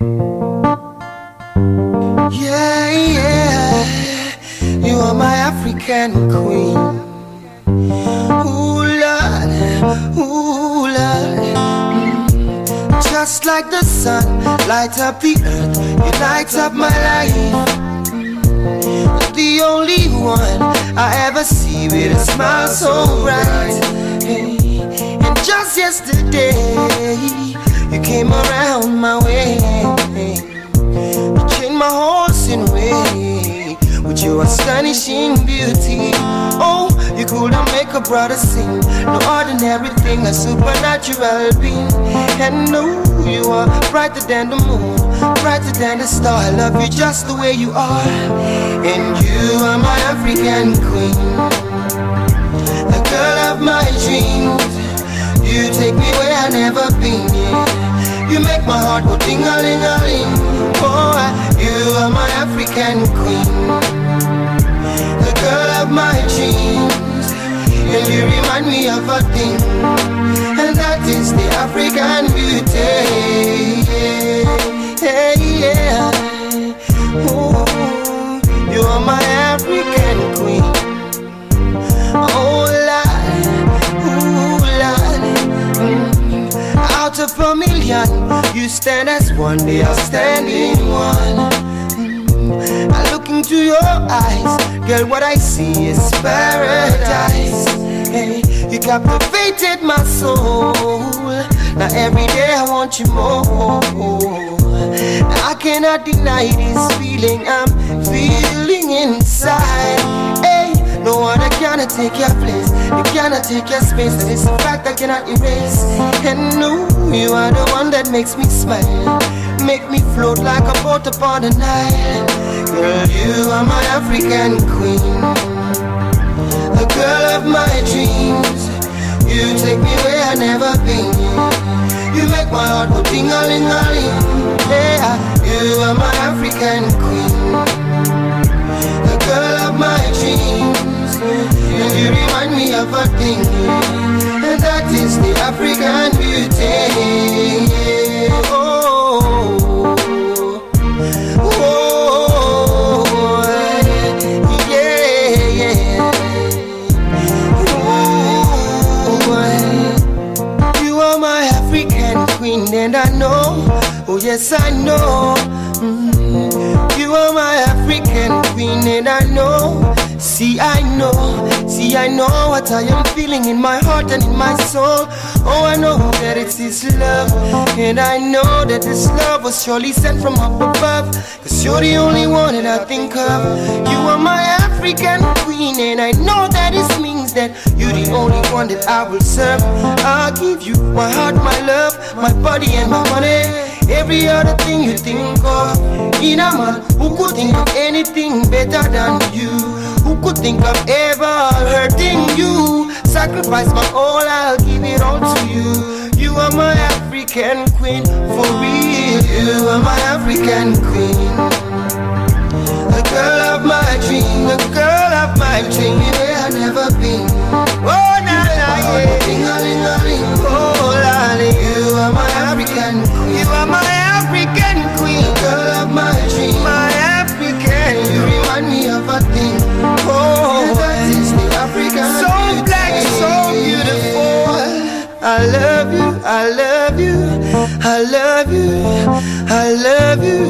Yeah, yeah, you are my African queen. Ooh, Lord, ooh, Lord. Just like the sun, light up the earth, you light up my life. The only one I ever see with a smile so bright. And just yesterday, your astonishing beauty. Oh, you couldn't make a brother sing. No ordinary thing, a supernatural being. And no, you are brighter than the moon, brighter than the star. I love you just the way you are. And you are my African queen, the girl of my dreams. You take me where I've never been. Yeah. You make my heart go ding a ling a ling. Oh, you are my African queen, remind me of a thing, and that is the African beauty. Yeah, yeah. Ooh, you are my African queen. Oh. Mm. Out of a million, you stand as one, they are standing one I look into your eyes, girl, what I see is paradise. You captivated my soul. Now every day I want you more. Now I cannot deny this feeling I'm feeling inside. Hey, no one cannot take your place. You cannot take your space. That is a fact I cannot erase. And no, you are the one that makes me smile. Make me float like a boat upon the Nile. Girl, you are my African queen, the girl of my dreams. You take me where I never been. You make my heart go ding a ling a ling. Yeah, you are my African queen, the girl of my dreams. And you remind me of a thing, and that is the African beauty. Oh yes I know, mm, you are my African queen and I know, see I know, see I know what I am feeling in my heart and in my soul. Oh I know that it's this love, and I know that this love was surely sent from up above. Cause you're the only one that I think of. You are my African queen, and I know that it means that you're the only one that I will serve. I'll give you my heart, my love, my body, and my money. Every other thing you think of. In a man who could think of anything better than you. Who could think of ever hurting you? Sacrifice my all, I'll give it all to you. You are my African queen, for real. You are my African queen the girl of my dream, the girl of my dream, where I never been. Oh, na na, yeah. Ding a ling a ling. Oh, lolly, you are my African queen. You my African queen, girl of my dream, my African. You remind me of a thing. Oh, that is the African. So beauty. black, so beautiful. I love you, I love you, I love you, I love you.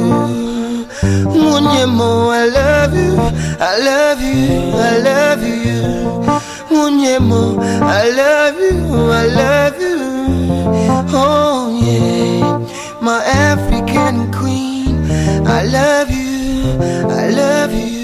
Nwunyemo, I love you, I love you, I love you. Nwunyemo, I love you, I love you. My African queen, I love you, I love you.